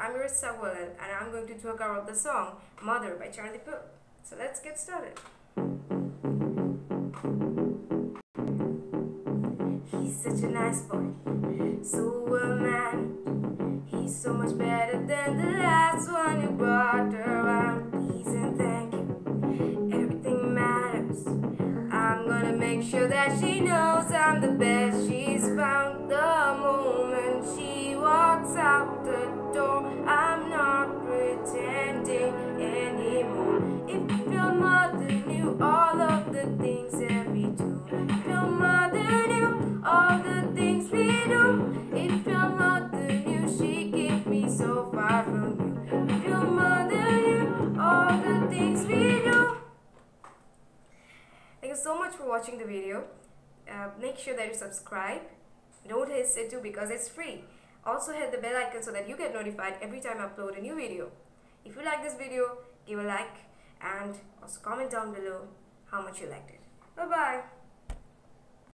I'm Marissa Willen and I'm going to do a cover of the song Mother by Charlie Puth. So let's get started. He's such a nice boy, so a man. He's so much better than the last one you brought around. Please and thank you, everything matters. I'm gonna make sure that she knows I'm the best she's far from you, if your mother knew all the things we do. Thank you so much for watching the video. Uh, make sure that you subscribe. Don't hesitate to because it's free. Also hit the bell icon so that you get notified every time I upload a new video. If you like this video, give a like and also comment down below how much you liked it. Bye bye.